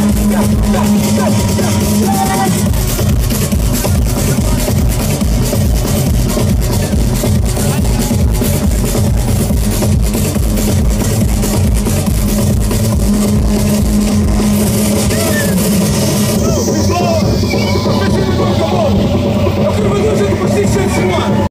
Yeah.